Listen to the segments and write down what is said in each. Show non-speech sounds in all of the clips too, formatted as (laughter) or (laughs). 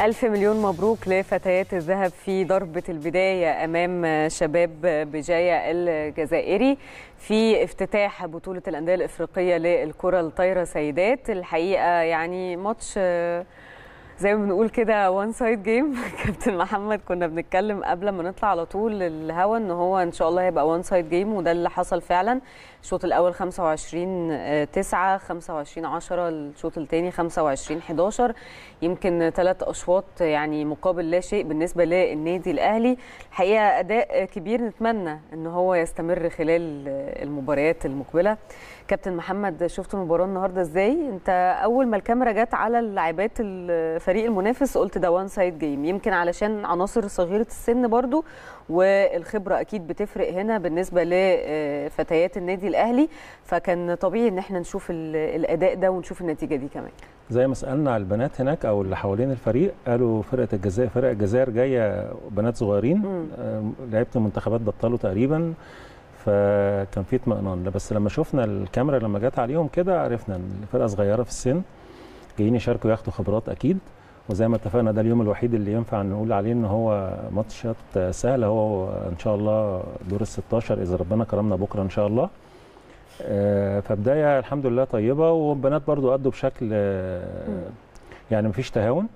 ألف مليون مبروك لفتيات الذهب في ضربة البداية أمام شباب بجاية الجزائري في افتتاح بطولة الأندية الإفريقية للكرة الطايرة سيدات. الحقيقة يعني ماتش زي ما بنقول كده one side game كابتن محمد كنا بنتكلم قبل ما نطلع على طول الهوا إن هو إن شاء الله هيبقى one side game وده اللي حصل فعلا. الشوط الأول 25 9 25 10 الشوط الثاني 25 11 يمكن ثلاث أشواط يعني مقابل لا شيء بالنسبة للنادي الأهلي. الحقيقة أداء كبير نتمنى إن هو يستمر خلال المباريات المقبلة. كابتن محمد شفت المباراة النهارده إزاي؟ أنت أول ما الكاميرا جت على اللاعبات الفريق المنافس قلت ده one side game يمكن علشان عناصر صغيرة السن برضو والخبرة أكيد بتفرق هنا بالنسبة لفتيات النادي الأهلي. فكان طبيعي إن إحنا نشوف الأداء ده ونشوف النتيجة دي كمان. زي ما سألنا على البنات هناك أو اللي حوالين الفريق قالوا فرقة الجزائر فرق الجزائر جاية بنات صغيرين. لعيبه المنتخبات بطلوا تقريبا. فكان في اطمئنان. بس لما شفنا الكاميرا لما جت عليهم كده عرفنا إن الفرقه صغيرة في السن جايين يشاركوا ياخدوا خبرات أكيد. وزي ما اتفقنا ده اليوم الوحيد اللي ينفع نقول عليه إن هو ماتشات سهله هو إن شاء الله دور ال 16 إذا ربنا كرمنا بكرة إن شاء الله. فبداية الحمد لله طيبة والبنات برضو أدوا بشكل يعني مفيش تهاون.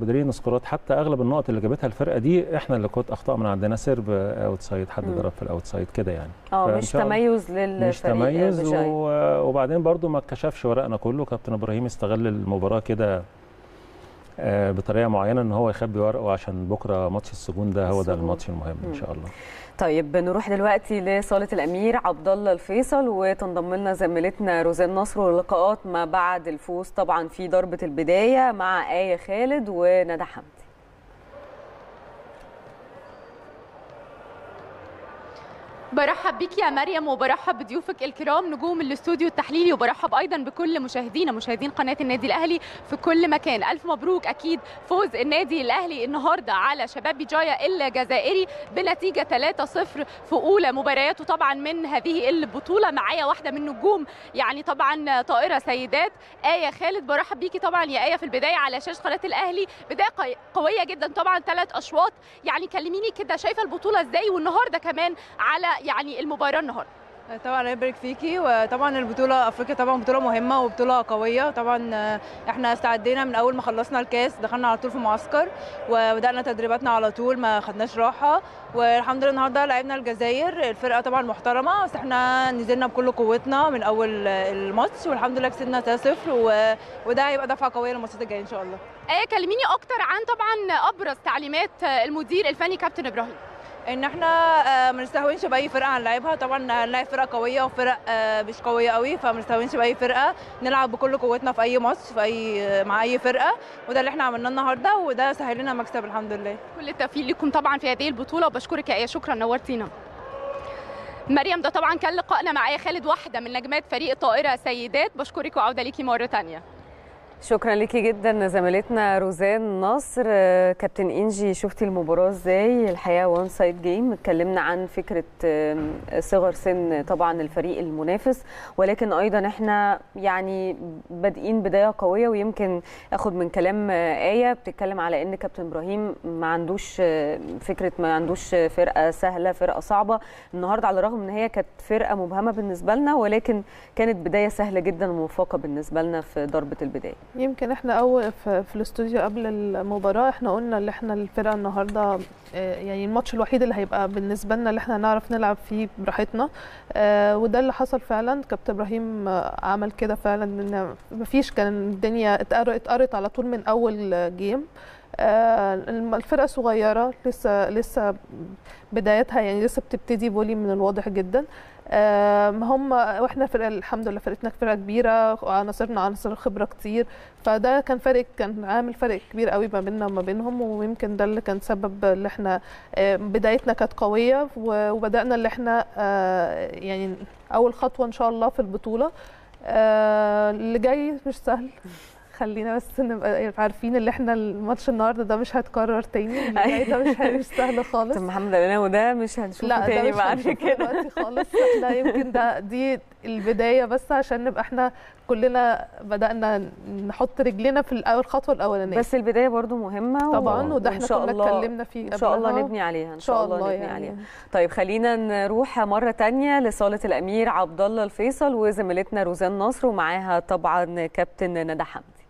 بدليل ان سكورات حتى أغلب النقط اللي جابتها الفرقة دي إحنا اللي كنت اخطاء من عندنا. serve outside حد ضرب في ال outside كده يعني. آه مش تميز للفريق مش تميز و... وبعدين برضو ما اتكشفش ورقنا كله. كابتن إبراهيم استغل المباراة كده بطريقة معينة إن هو يخبي ورقه عشان بكرة ماتش السجون ده هو ده الماتش المهم إن شاء الله. طيب نروح دلوقتي لصالة الأمير عبد الله الفيصل وتنضم لنا زميلتنا روزان نصر ولقاءات ما بعد الفوز طبعا في ضربة البداية مع آية خالد وندى حمدي. برحب بيك يا مريم وبرحب بضيوفك الكرام نجوم الاستوديو التحليلي وبرحب أيضا بكل مشاهدينا مشاهدين قناة النادي الأهلي في كل مكان. ألف مبروك أكيد فوز النادي الأهلي النهارده على شباب بجايه الجزائري بنتيجة 3-0 في أولى مبارياته طبعا من هذه البطولة معايا واحدة من نجوم يعني طبعا طائرة سيدات آية خالد. برحب بيكي طبعا يا آية في البداية على شاشه قناة الأهلي. بداية قوية جدا طبعا ثلاث أشواط. يعني كلميني كده شايفة البطولة إزاي؟ والنهاردة كمان على يعني المباراة النهارده طبعا يبارك فيكي وطبعا البطولة أفريقيا طبعا بطولة مهمة وبطولة قوية طبعا إحنا استعدينا من أول ما خلصنا الكاس دخلنا على طول في معسكر وبدأنا تدريباتنا على طول ما خدناش راحة والحمد لله النهارده لعبنا الجزائر الفرقة طبعا محترمة بس إحنا نزلنا بكل قوتنا من أول الماتش والحمد لله كسبنا 3-0 وده هيبقى دفعة قوية للماتشات الجاية إن شاء الله. إيه كلميني أكتر عن طبعا أبرز تعليمات المدير الفني كابتن إبراهيم. إن إحنا ما نستهونش بأي فرقة هنلعبها. طبعا هنلاعب فرقة قوية وفرق مش قوية قوي فما نستهونش بأي فرقة. نلعب بكل قوتنا في أي ماتش في أي مع أي فرقة. وده اللي إحنا عملناه النهارده وده سهل لنا مكسب الحمد لله. كل التوفيق لكم طبعا في هذه البطولة وبشكرك يا آية شكرا نورتينا. مريم ده طبعا كان لقائنا مع آية خالد واحدة من نجمات فريق طائرة سيدات. بشكرك وعودة ليكي مرة ثانية شكرا ليكي جدا زميلتنا روزان نصر. كابتن إنجي شفتي المباراة إزاي؟ الحقيقة one side game اتكلمنا عن فكرة صغر سن طبعا الفريق المنافس ولكن أيضا إحنا يعني بادئين بداية قوية ويمكن آخد من كلام آية بتتكلم على إن كابتن إبراهيم ما عندوش فكرة ما عندوش فرقة سهلة فرقة صعبة. النهارده على الرغم إن هي كانت فرقة مبهمة بالنسبة لنا ولكن كانت بداية سهلة جدا وموفقة بالنسبة لنا في ضربة البداية. يمكن إحنا أول في, الاستوديو قبل المباراة إحنا قلنا اللي إحنا الفرقة النهارده يعني الماتش الوحيد اللي هيبقى بالنسبة لنا اللي إحنا نعرف نلعب فيه براحتنا. وده اللي حصل فعلا. كابتن إبراهيم عمل كده فعلا إن مفيش كان الدنيا اتقرت على طول من أول جيم. الفرقة صغيرة لسه لسه بدايتها يعني لسه بتبتدي فولي من الواضح جدا. هم وإحنا فرقة الحمد لله فرقتنا فرقة كبيرة وعناصرنا عناصر خبرة كتير. فده كان فرق كان عامل فرق كبير قوي ما بيننا وما بينهم ويمكن ده اللي كان سبب اللي إحنا بدايتنا كانت قوية وبدأنا اللي إحنا يعني أول خطوة إن شاء الله في البطولة. اللي جاي مش سهل. خلينا بس نبقى عارفين ان إحنا الماتش النهارده ده مش هيتكرر تاني ده مش مش سهل خالص. محمد القناوي ده مش هنشوفه لا تاني بعد كده. دلوقتي خالص. إحنا يمكن ده دي البداية بس عشان نبقى إحنا كلنا بدأنا نحط رجلنا في الأول الخطوة الأولانية. بس البداية برضو مهمة طبعا وده إحنا كنا اتكلمنا فيه إن شاء الله. نبني عليها إن إن شاء الله نبني يعني. عليها. طيب خلينا نروح مرة تانية لصالة الأمير عبد الله الفيصل وزميلتنا روزان نصر ومعاها طبعا كابتن ندى حمدي.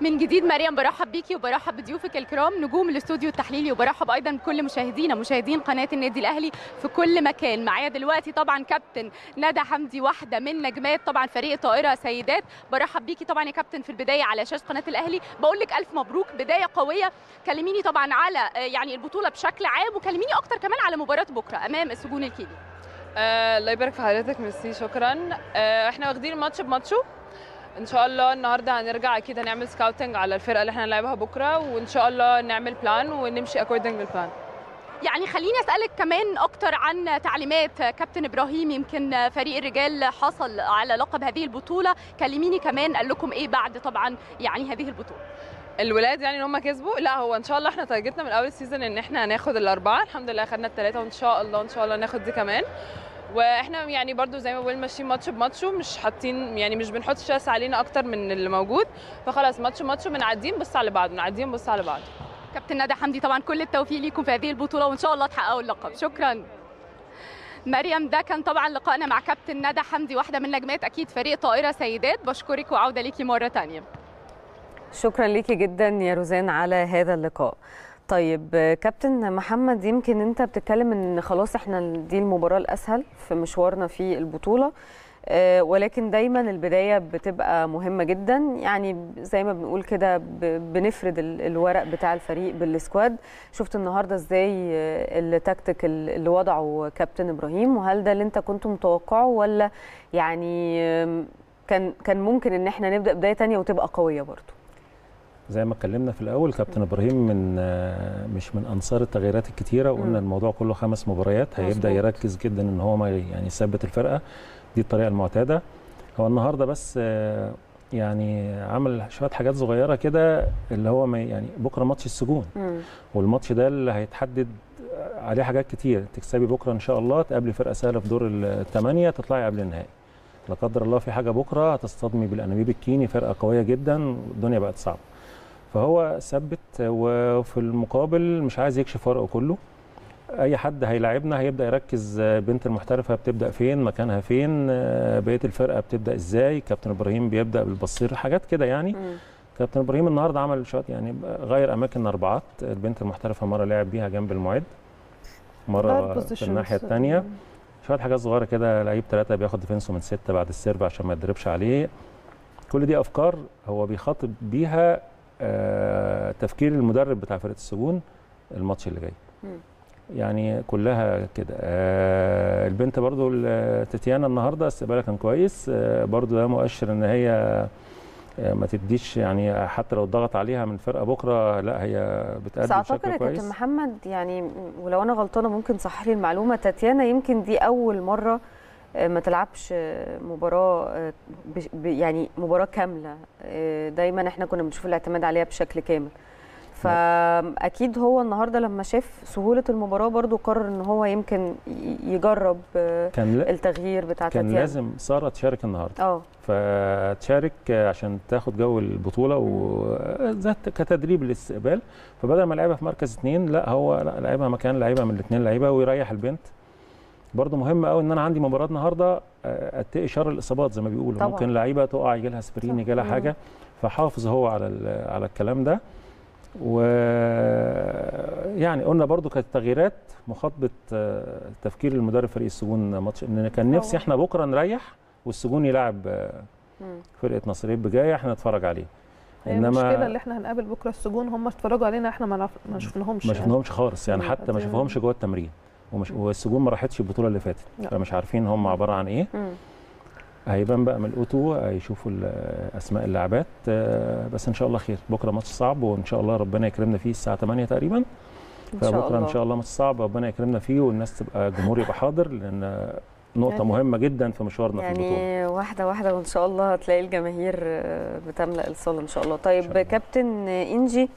من جديد مريم برحب بيكي وبرحب بضيوفك الكرام. نجوم الاستوديو التحليلي وبرحب أيضا بكل مشاهدينا مشاهدين قناة النادي الأهلي في كل مكان. معايا دلوقتي طبعا كابتن ندى حمدي واحدة من نجمات طبعا فريق الطائره سيدات. برحب بيكي طبعا يا كابتن في البداية على شاشة قناة الأهلي. بقول لك ألف مبروك بداية قوية. كلميني طبعا على آه، يعني البطولة بشكل عام وكلميني أكتر كمان على مباراة بكرة أمام السجون الكيلي آه، الله يبارك في حضرتك ميرسي شكرا. آه، إحنا واخدين ال match ب match ه إن شاء الله النهارده هنرجع أكيد هنعمل scouting على الفرقة اللي إحنا هنلعبها بكرة وإن شاء الله نعمل plan ونمشي according لل plan يعني خليني أسألك كمان أكتر عن تعليمات كابتن إبراهيم يمكن فريق الرجال حصل على لقب هذه البطولة. كلميني كمان قال لكم إيه بعد طبعا يعني هذه البطولة؟ الولاد يعني إن هم كسبوا؟ لا هو إن شاء الله إحنا target نا من أول ال season إن إحنا هناخد الأربعة. الحمد لله خدنا الثلاثه وإن شاء الله إن شاء الله ناخد دي كمان. وإحنا يعني برضو زي ما بقول ماشيين match ب match ه مش حاطين يعني مش بنحط stress علينا أكتر من اللي موجود. فخلاص match match ه بنعديه نبص على بعض بنعديه نبص على بعض. كابتن ندى حمدي طبعا كل التوفيق ليكم في هذه البطولة وإن شاء الله تحققوا اللقب. شكرا. مريم ده كان طبعا لقائنا مع كابتن ندى حمدي واحدة من نجمات أكيد فريق طائرة سيدات. بشكرك وعودة ليكي مرة ثانية شكرا ليكي جدا يا روزان على هذا اللقاء. طيب كابتن محمد يمكن انت بتتكلم ان خلاص إحنا دي المباراة الأسهل في مشوارنا في البطولة آه، ولكن دايما البداية بتبقى مهمة جدا. يعني زي ما بنقول كده بنفرد ال- الورق بتاع الفريق بالسكواد. شفت النهارده إزاي آه، التكتيك اللي وضعه كابتن إبراهيم؟ وهل ده اللي انت كنت متوقعه؟ ولا يعني كان كان ممكن ان إحنا نبدأ بداية تانية وتبقى قوية برضه زي ما اتكلمنا في الأول كابتن إبراهيم من آه، مش من أنصار التغييرات الكتيرة. وقلنا الموضوع كله خمس مباريات هيبدأ. يركز جدا إن هو ما يعني يثبت الفرقة دي الطريقة المعتادة هو النهارده بس آه، يعني عمل شوية حاجات صغيرة كده اللي هو ما يعني بكرة ماتش السجون مم. والماتش ده اللي هيتحدد عليه حاجات كتير تكسبي بكرة إن شاء الله تقابلي فرقة سهلة في دور الثمانيه تطلعي قبل النهائي لا قدر الله في حاجة بكرة هتصطدمي بالأنابيب الكيني فرقة قوية جدا والدنيا بقت صعبة فهو ثبت وفي المقابل مش عايز يكشف ورقه كله. أي حد هيلاعبنا هيبدأ يركز بنت المحترفة بتبدأ فين مكانها فين بقية الفرقة بتبدأ إزاي كابتن إبراهيم بيبدأ بالبصير حاجات كده يعني. مم. كابتن إبراهيم النهارده عمل شوية يعني غير أماكن أربعات البنت المحترفة مرة لعب بيها جنب المعد مرة في الناحية الثانية شوية حاجات صغيرة كده لعيب ثلاثة بياخد ديفنسه من ستة بعد السيرف عشان ما يتضربش عليه. كل دي أفكار هو بيخاطب بيها آه تفكير المدرب بتاع فرقه السجون الماتش اللي جاي. يعني كلها كده. آه البنت برضو تتيانا النهارده استقبالها كان كويس. آه برضو ده مؤشر إن هي آه، ما تديش يعني حتى لو ضغط عليها من الفرقه بكرة لا هي بس بتأدي أعتقد يا كابتن محمد يعني ولو أنا غلطانة ممكن صحح لي المعلومة. تاتيانا يمكن دي أول مرة آه، ما تلعبش آه، مباراة آه، يعني مباراة كاملة آه، دايما إحنا كنا بنشوف الاعتماد عليها بشكل كامل. فاكيد هو النهارده لما شاف سهولة المباراة برضو قرر إن هو يمكن يجرب آه، كان التغيير بتاع كان تاتيانا لازم سارة تشارك النهارده. آه. فتشارك عشان تاخد جو البطولة وذات كتدريب للاستقبال. فبدل ما لعبها في مركز اثنين لا هو لا لعبها مكان لعيبه من الاثنين لعيبه ويريح البنت. برضه مهم قوي إن أنا عندي مباراة النهارده آه، أتقي شر الإصابات زي ما بيقولوا طبعاً. ممكن لعيبة تقع يجي لها سبرين. يجي لها. حاجة فحافظ هو على على الكلام ده و يعني قلنا برضو كانت تغييرات مخاطبة آه، تفكير المدرب فريق السجون ماتش ان كان نفسي. إحنا بكرة نريح والسجون يلعب آه،. فرقة نصرية بجاية إحنا نتفرج عليه هي المشكلة اللي إحنا هنقابل بكرة السجون هم اتفرجوا علينا إحنا ما نعرف- ما شفناهمش ما يعني. شفناهمش خالص يعني. حتى ما شافوهمش جوه التمرين ومش. والسجون ما راحتش البطولة اللي فاتت. فمش عارفين هم عبارة عن إيه مم. هيبان بقى من الأوتو هيشوفوا أسماء اللاعبات آه، بس إن شاء الله خير بكرة ماتش صعب وإن شاء الله ربنا يكرمنا فيه الساعة 8 تقريبا إن شاء فبكرة إن شاء الله ماتش صعب ربنا يكرمنا فيه والناس تبقى الجمهور يبقى حاضر لأن نقطة يعني- مهمة جدا في مشوارنا في البطولة يعني واحدة واحدة وإن شاء الله هتلاقي الجماهير آه، بتملأ الصالة إن شاء الله طيب شاء الله. كابتن إنجي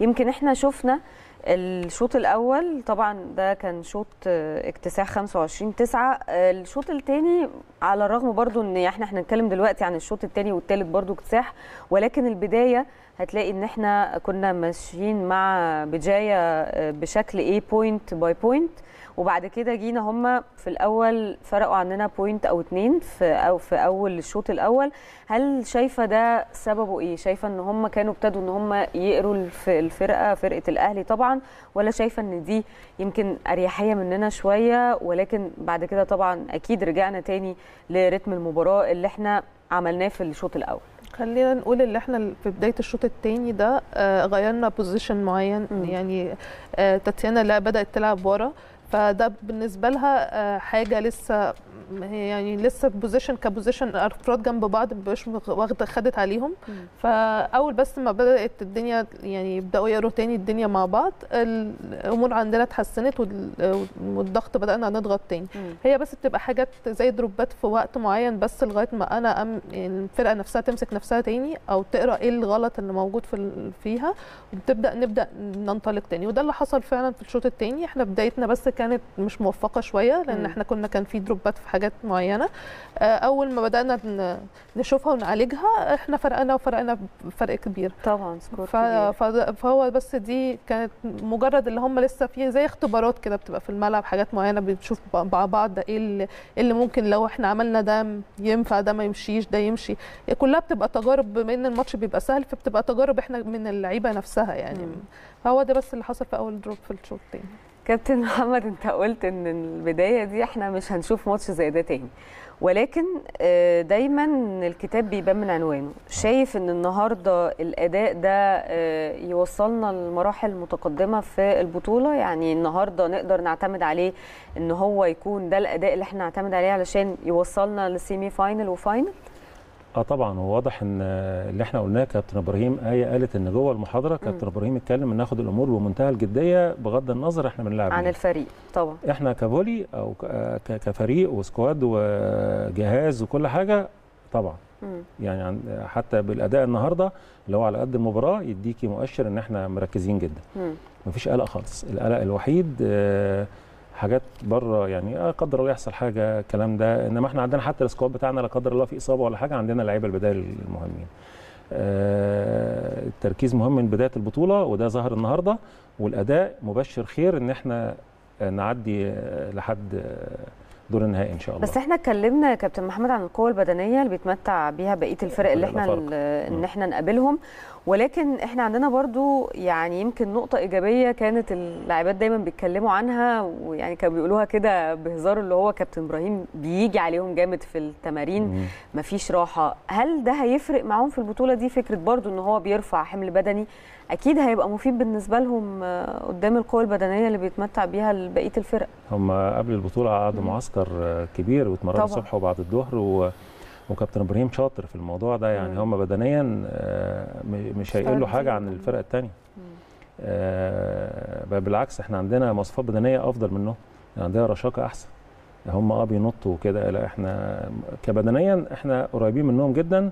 يمكن إحنا شفنا الشوط الأول طبعا ده كان شوط آه، اكتساح 25 9 الشوط الثاني على الرغم برضو إن إحنا إحنا هنتكلم دلوقتي عن الشوط الثاني والثالث برضو اكتساح ولكن البداية هتلاقي إن إحنا كنا ماشيين مع بجاية آه، بشكل إيه point by point وبعد كده جينا هم في الأول فرقوا عننا point أو اتنين في أو في أول الشوط الأول. هل شايفة ده سببه إيه؟ شايفة إن هم كانوا ابتدوا إن هم يقروا الف- الفرقة فرقة الأهلي طبعا ولا شايفة إن دي يمكن أريحية مننا شوية؟ ولكن بعد كده طبعا أكيد رجعنا تاني لرتم المباراة اللي إحنا عملناه في الشوط الأول. خلينا نقول اللي إحنا في بداية الشوط الثاني ده آه، غيرنا position معين. يعني آه، تاتيانا لا بدأت تلعب ورا فده بالنسبة لها آه، حاجة لسه يعني لسه position ك position أفراد جنب بعض مبقاش واخدة خدت عليهم. فأول بس ما بدأت الدنيا يعني يبدأوا يقروا تاني الدنيا مع بعض الأمور عندنا اتحسنت وال- والضغط بدأنا نضغط تاني. هي بس بتبقى حاجات زي drop ات في وقت معين بس لغاية ما أنا أم يعني الفرقة نفسها تمسك نفسها تاني أو تقرأ إيه الغلط اللي موجود في فيها وبتبدأ نبدأ ننطلق تاني. وده اللي حصل فعلا في الشوط التاني. إحنا بدايتنا بس كانت مش موفقة شوية لأن. إحنا كنا كان في دروبات في حاجات معينة آه، أول ما بدأنا نشوفها ونعالجها إحنا فرقنا وفرقنا بفرق كبير طبعا سكور ف... كبير. ف- فهو بس دي كانت مجرد اللي هم لسه فيه زي اختبارات كده بتبقى في الملعب حاجات معينة بنشوف مع بعض ده إيه اللي, إيه اللي ممكن لو إحنا عملنا ده ينفع ده ما يمشيش ده يمشي كلها بتبقى تجارب بما إن الماتش بيبقى سهل فبتبقى تجارب إحنا من اللعيبة نفسها يعني مم. فهو ده بس اللي حصل في أول drop في الشوط الثاني كابتن (laughs) محمد انت قلت إن البداية دي إحنا مش هنشوف ماتش زي ده تاني. ولكن آه، دايما الكتاب بيبان من عنوانه. شايف إن النهارده الأداء ده آه، يوصلنا لمراحل متقدمة في البطولة؟ يعني النهارده نقدر نعتمد عليه إن هو يكون ده الأداء اللي إحنا نعتمد عليه علشان يوصلنا لل semi-final و final؟ آه طبعا هو واضح إن اللي إحنا قلناه كابتن إبراهيم آية قالت إن جوه المحاضرة كابتن إبراهيم اتكلم إن ناخد الأمور بمنتهى الجدية بغض النظر إحنا بنلعب عن مين. الفريق طبعا إحنا ك volley أو كفريق و squad وجهاز وكل حاجة طبعا مم. يعني عن- حتى بالأداء النهارده اللي هو على قد المباراة يديكي مؤشر إن إحنا مركزين جدا مم. مفيش قلق خالص القلق الوحيد آه، حاجات بره يعني لا قدر الله يحصل حاجة الكلام ده. إنما إحنا عندنا حتى ال squad بتاعنا لا قدر الله في إصابة ولا حاجة عندنا لعيبة البدائل المهمين. آه، التركيز مهم من بداية البطولة وده ظهر النهارده. والأداء مبشر خير إن إحنا نعدي لحد دور النهائي إن شاء الله. بس إحنا اتكلمنا يا كابتن محمد عن القوة البدنية اللي بيتمتع بيها بقية الفرق اللي إحنا. إن. إحنا نقابلهم. ولكن إحنا عندنا برضو يعني يمكن نقطة إيجابية كانت اللاعبات دايما بيتكلموا عنها ويعني كانوا بيقولوها كده بهزار اللي هو كابتن إبراهيم بيجي عليهم جامد في التمارين مم. مفيش راحة هل ده هيفرق معاهم في البطولة دي فكرة برضو إن هو بيرفع حمل بدني أكيد هيبقى مفيد بالنسبة لهم آه، قدام القوة البدنية اللي بيتمتع بيها بقية الفرق هم قبل البطولة قعدوا معسكر آه، كبير واتمرنوا. الصبح وبعد الظهر و... وكابتن إبراهيم شاطر في الموضوع ده يعني. هم بدنيا آه، مش هيقلوا حاجة عن. الفرق الثانية بل بالعكس إحنا عندنا مواصفات بدنية أفضل منهم. يعني عندنا رشاقه أحسن. هم آه بينطوا وكده لا إحنا كبدنيا إحنا قريبين منهم جدا.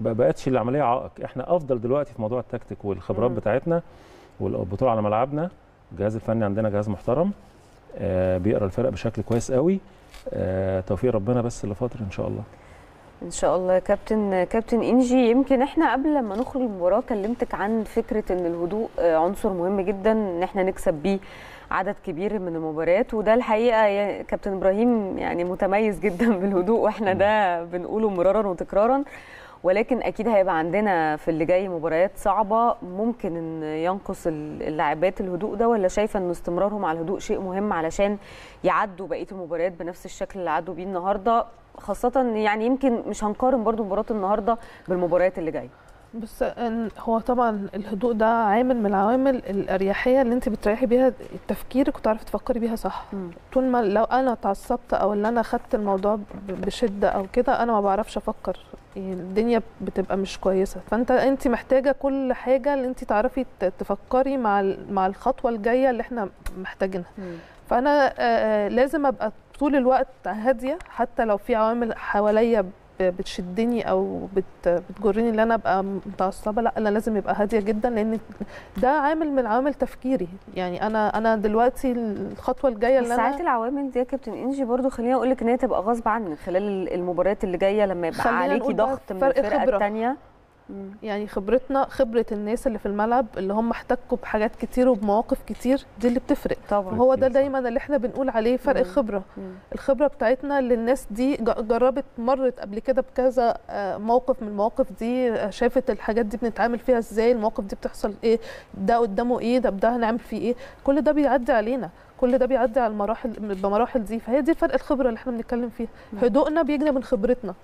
ما بقتش العملية عائق. إحنا أفضل دلوقتي في موضوع التكتيك والخبرات مم. بتاعتنا والبطولة على ملعبنا. الجهاز الفني عندنا جهاز محترم آه، بيقرأ الفرق بشكل كويس قوي آه، توفيق ربنا بس فاضل إن شاء الله. إن شاء الله يا كابتن. كابتن إنجي يمكن إحنا قبل ما نخرج المباراه كلمتك عن فكرة إن الهدوء آه، عنصر مهم جدا إن إحنا نكسب بيه عدد كبير من المباريات. وده الحقيقة يا كابتن إبراهيم يعني متميز جدا (laughs) بالهدوء وإحنا ده بنقوله مرارا وتكرارا. ولكن أكيد هيبقى عندنا في اللي جاي مباريات صعبة. ممكن إن ينقص اللاعبات الهدوء ده ولا شايفة إن استمرارهم على الهدوء شيء مهم علشان يعدوا بقية المباريات بنفس الشكل اللي عدوا بيه النهارده؟ خاصة يعني يمكن مش هنقارن برضو مباراة النهارده بالمباريات اللي جاية. بس إن هو طبعا الهدوء ده عامل من العوامل الأريحية اللي أنت بتريحي بيها تفكيرك وتعرفي تفكري بيها صح. مم. طول ما لو أنا اتعصبت أو اللي أنا خدت الموضوع بشدة أو كده أنا ما بعرفش أفكر. يعني الدنيا بتبقى مش كويسة. فأنت أنت محتاجة كل حاجة اللي أنت تعرفي تفكري مع مع الخطوة الجاية اللي إحنا محتاجينها. فأنا لازم أبقى طول الوقت هادية حتى لو في عوامل حواليا بتشدني أو بت بتجرني إن أنا أبقى متعصبة لأ أنا لازم ابقى هادية جدا لأن ده عامل من عوامل تفكيري يعني أنا أنا دلوقتي الخطوة الجاية اللي ساعات أنا العوامل دي يا كابتن إنجي برضو خليني أقول لك إن هي تبقى غصب عنك خلال المباريات اللي جاية لما يبقى عليكي ضغط من فرق الفرقة خبرة. يعني خبرتنا خبرة الناس اللي في الملعب اللي هم احتكوا بحاجات كتير وبمواقف كتير دي اللي بتفرق. طبعا. وهو ده. دايما اللي إحنا بنقول عليه فرق مم. خبرة. مم. الخبرة بتاعتنا اللي الناس دي جربت مرت قبل كده بكذا آه، موقف من المواقف دي آه، شافت الحاجات دي بنتعامل فيها إزاي المواقف دي بتحصل إيه ده قدامه إيه ده ده هنعمل فيه إيه. كل ده بيعدي علينا. كل ده بيعدي على المراحل بمراحل دي. فهي دي فرق الخبرة اللي إحنا بنتكلم فيها. هدوءنا بيجي من خبرتنا.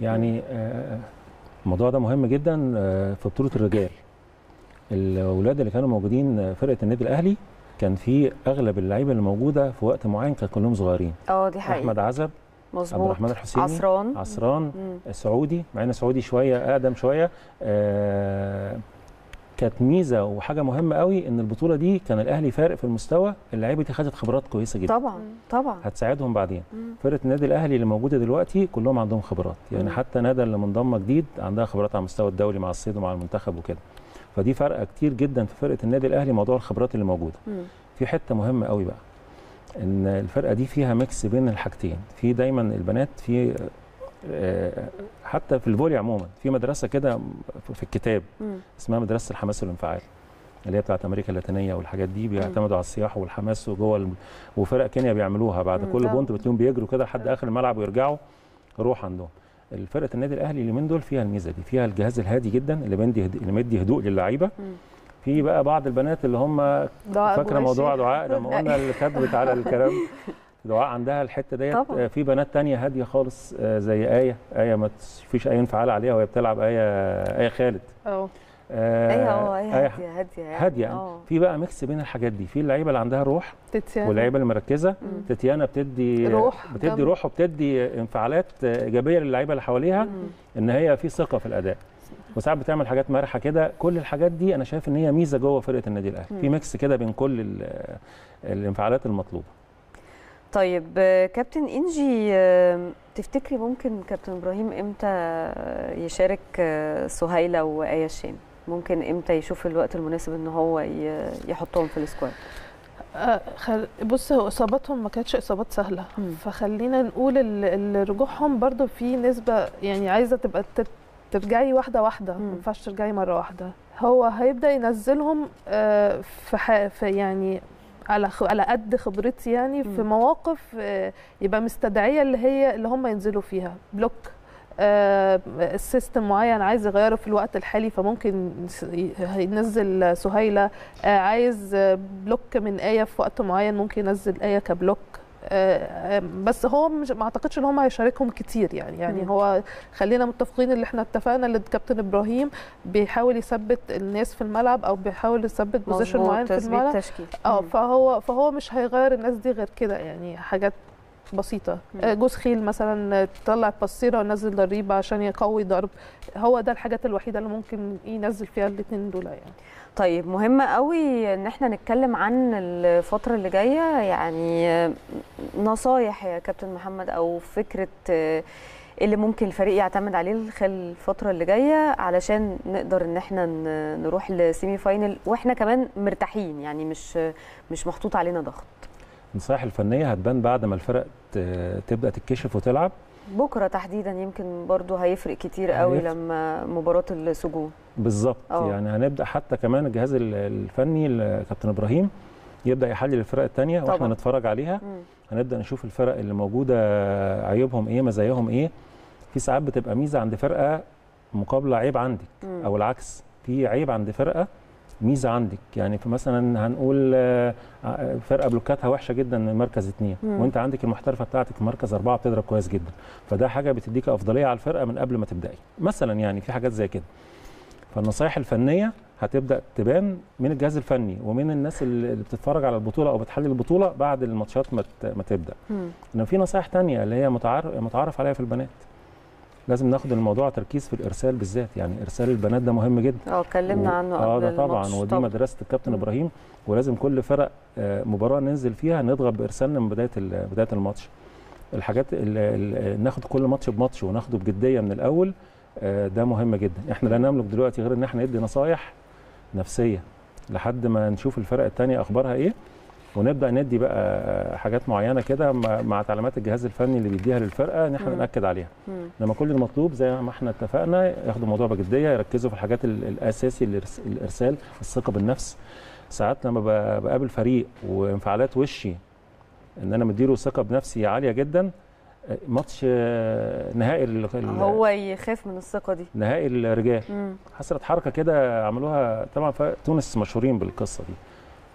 يعني آه، الموضوع ده مهم جدا آه، في بطولة الرجال. الأولاد اللي كانوا موجودين فرقة النادي الأهلي كان في أغلب اللعيبة اللي موجودة في وقت معين كان كلهم صغيرين. آه دي حقيقة. أحمد عزب عبد مظبوط. الرحمن الحسيني عصران. عصران مم. سعودي مع إن سعودي شوية أقدم شوية آه كانت ميزة وحاجة مهمة قوي إن البطولة دي كان الأهلي فارق في المستوى اللعيبة دي خدت خبرات كويسة جدا. طبعا طبعا. هتساعدهم بعدين. فرقة النادي الأهلي اللي موجودة دلوقتي كلهم عندهم خبرات. يعني مم. حتى ندى اللي منضمه جديد عندها خبرات على المستوى الدولي مع الصيد ومع المنتخب وكده. فدي فرقه كتير جدا في فرقة النادي الأهلي موضوع الخبرات اللي موجودة. مم. في حتة مهمة قوي بقى إن الفرقة دي فيها ميكس بين الحاجتين. في دايما البنات في حتى في الفولي عموما في مدرسة كده في الكتاب. اسمها مدرسة الحماس والانفعال اللي هي بتاعت أمريكا اللاتينية والحاجات دي بيعتمدوا على الصياح والحماس وجوه الم... وفرق كينيا بيعملوها بعد. كل آه. بونت بتلاقيهم بيجروا كده لحد آخر الملعب ويرجعوا روح عندهم الفرقة النادي الأهلي اليومين دول فيها الميزة دي فيها الجهاز الهادي جدا اللي بيدي هد... اللي مدي هدوء للعيبة. في بقى بعض البنات اللي هم فاكرة موضوع. دعاء لما قلنا اللي كتبت على الكلام (laughs) دعاء عندها الحتة ديت طبعاً. آه، في بنات تانية هادية خالص آه، زي آية آية ما فيش أي انفعال عليها وهي بتلعب آية آية خالد آه آه، أيوه آه هي آية هادية هادية يعني. هادية يعني آه في بقى mix بين الحاجات دي في اللعيبة اللي عندها روح تاتيانا واللعيبة اللي مركزه. تاتيانا بتدي روح بتدي. روح وبتدي انفعالات إيجابية للعيبة اللي حواليها مم. إن هي في ثقة في الأداء وساعات بتعمل حاجات مرحه كده كل الحاجات دي أنا شايف إن هي ميزة جوه فرقة النادي الأهلي. في mix كده بين كل ال- الانفعالات المطلوبة طيب كابتن إنجي تفتكري ممكن كابتن إبراهيم إمتى يشارك سهيلة وآية الشام ممكن إمتى يشوف الوقت المناسب إن هو يحطهم في السكواد آه،. بص هو إصاباتهم ما كانتش إصابات سهلة مم. فخلينا نقول رجوعهم برضو في نسبة يعني عايزة تبقى تر- ترجعي واحدة واحدة. ما ينفعش ترجعي مرة واحدة هو هيبدأ ينزلهم آه، في. في يعني على. على قد خبرتي يعني في. مواقف آه، يبقى مستدعية اللي هي اللي هم ينزلوا فيها block آه، ال system معين عايز يغيره في الوقت الحالي فممكن س- ي- هينزل سهيلة آه، عايز block من آية في وقت معين ممكن ينزل آية ك block بس هو مش ما اعتقدش ان هم هيشاركهم كتير يعني يعني. هو خلينا متفقين اللي إحنا اتفقنا ان الكابتن إبراهيم بيحاول يثبت الناس في الملعب أو بيحاول يثبت بوزيشن معين في الملعب آه. فهو فهو مش هيغير الناس دي غير كده يعني حاجات بسيطة. مم. آه، جوز خيل مثلا تطلع بصيرة ونزل ضريبة عشان يقوي ضرب. هو ده الحاجات الوحيدة اللي ممكن ينزل فيها الاثنين دول يعني. طيب مهم قوي إن إحنا نتكلم عن الفترة اللي جاية. يعني نصايح يا كابتن محمد أو فكرة آه، اللي ممكن الفريق يعتمد عليه خلال الفترة اللي جاية علشان نقدر إن إحنا نروح لسيمي فاينل. وإحنا كمان مرتاحين يعني مش مش محطوط علينا ضغط. النصائح الفنية هتبان بعد ما الفرق تبدأ تتكشف وتلعب بكرة تحديدا يمكن برضو هيفرق كتير قوي هيفرق. لما مباراة السجون بالظبط آه. يعني هنبدأ حتى كمان الجهاز ال- الفني كابتن إبراهيم يبدأ يحلل الفرق الثانية وإحنا. نتفرج عليها مم. هنبدأ نشوف الفرق اللي موجودة عيوبهم إيه مزاياهم إيه في ساعات بتبقى ميزة عند فرقة مقابلة عيب عندك مم. أو العكس في عيب عند فرقة ميزة عندك. يعني في مثلا هنقول آه، آه، فرقة بلوكاتها وحشة جدا من مركز اثنين مم. وانت عندك المحترفة بتاعتك في مركز أربعة بتضرب كويس جدا. فده حاجة بتديك أفضلية على الفرقة من قبل ما تبدأي. مثلا يعني في حاجات زي كده. فالنصايح الفنية هتبدأ تبان من الجهاز الفني ومن الناس اللي بتتفرج على البطولة أو بتحلل البطولة بعد الماتشات ما تبدأ. مم. انما في نصايح تانية اللي هي متعارف متعارف عليها في البنات. لازم ناخد الموضوع تركيز في الإرسال بالذات يعني إرسال البنات ده مهم جدا. آه اتكلمنا عنه آه قبل ده طبعا. ودي مدرسة الكابتن إبراهيم ولازم كل فرق آه، مباراة ننزل فيها نضغط بإرسالنا من بداية بداية الماتش. الحاجات اللي ناخد كل ماتش بماتش وناخده بجدية من الأول آه، ده مهم جدا. إحنا لا نملك دلوقتي غير إن إحنا ندي نصايح نفسية لحد ما نشوف الفرق الثانية أخبارها إيه. ونبدأ ندي بقى حاجات معينة كده مع تعليمات الجهاز الفني اللي بيديها للفرقة إن إحنا. نأكد عليها. لما كل المطلوب زي ما إحنا اتفقنا ياخدوا الموضوع بجدية يركزوا في الحاجات ال- الأساسي الإرسال الثقة بالنفس ساعات لما بقابل فريق وانفعالات وشي إن أنا مديله ثقة بنفسي عالية جدا ماتش نهائي ال- هو يخاف من الثقة دي نهائي الرجال. حصلت حركة كده عملوها طبعا تونس مشهورين بالقصة دي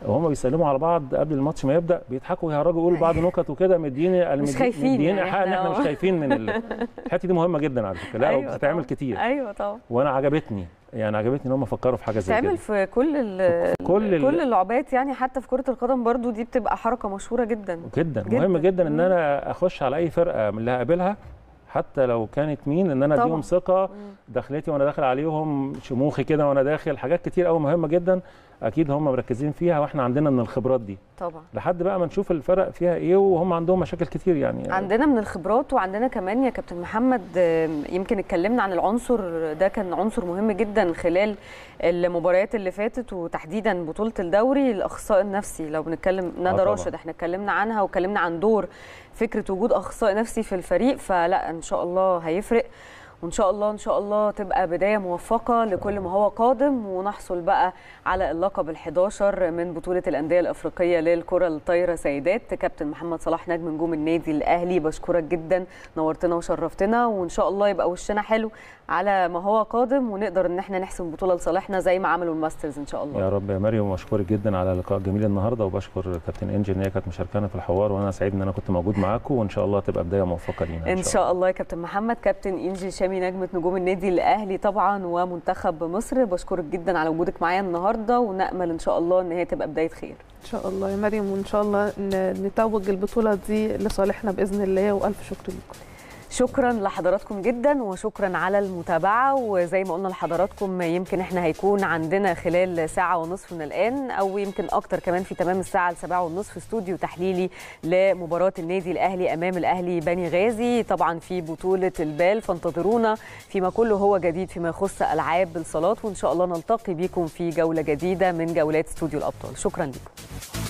وهم بيسلموا على بعض قبل الماتش ما يبدأ بيضحكوا ويهرجوا يقولوا بعض نكت وكده مديني مش خايفين مديني يعني ايحاء ان إحنا مش خايفين من ال- (laughs) الحتة دي مهمة جدا على فكرة لا أيوة وبتتعمل طبعاً. كتير أيوه طبعا وأنا عجبتني يعني عجبتني إن هم فكروا في حاجة زي كده في كل ال كل ال- كل اللعبات يعني حتى في كرة القدم برضو دي بتبقى حركة مشهورة جدا جدا جداً. مهم جدا إن. أنا أخش على أي فرقة من اللي هقابلها حتى لو كانت مين إن أنا. أديهم ثقة. دخلتي وأنا داخل عليهم شموخي كده وأنا داخل حاجات كتير قوي مهمة جدا أكيد هم مركزين فيها وإحنا عندنا من الخبرات دي. طبعا. لحد بقى ما نشوف الفرق فيها إيه وهم عندهم مشاكل كتير يعني. عندنا من الخبرات وعندنا كمان يا كابتن محمد يمكن اتكلمنا عن العنصر ده كان عنصر مهم جدا خلال المباريات اللي فاتت وتحديدا بطولة الدوري الاخصائي النفسي. لو بنتكلم ندى طبعاً. راشد إحنا اتكلمنا عنها واتكلمنا عن دور فكرة وجود أخصائي نفسي في الفريق فلا إن شاء الله هيفرق. وإن شاء الله إن شاء الله تبقى بداية موفقة لكل ما هو قادم. ونحصل بقى على اللقب ال11 من بطولة الأندية الأفريقية للكرة الطايرة سيدات. كابتن محمد صلاح نجم نجوم النادي الأهلي بشكرك جدا نورتنا وشرفتنا وإن شاء الله يبقى وشنا حلو. على ما هو قادم ونقدر إن إحنا نحسم بطولة لصالحنا زي ما عملوا الماسترز إن شاء الله. يا رب يا مريم ومشكورك جدا على اللقاء الجميل النهارده وبشكر كابتن إنجي إن هي كانت مشاركانا في الحوار وأنا سعيد إن أنا كنت موجود معاكم وإن شاء الله تبقى بداية موفقة لينا إن شاء الله. يا كابتن محمد. كابتن إنجي شامي نجمة نجوم النادي الأهلي طبعا ومنتخب مصر. بشكرك جدا على وجودك معايا النهارده ونأمل إن شاء الله إن هي تبقى بداية خير. إن شاء الله يا مريم وإن شاء الله نتوج البطولة دي لصالحنا بإذن الله وألف شكر لكم. شكرا لحضراتكم جدا وشكرا على المتابعة. وزي ما قلنا لحضراتكم يمكن إحنا هيكون عندنا خلال ساعة ونصف من الآن أو يمكن أكتر كمان في تمام الساعة السابعة والنصف استوديو تحليلي لمباراة النادي الأهلي أمام الأهلي بني غازي. طبعا في بطولة البال فانتظرونا فيما كله هو جديد فيما يخص ألعاب الصالات وإن شاء الله نلتقي بكم في جولة جديدة من جولات استوديو الأبطال. شكرا لكم.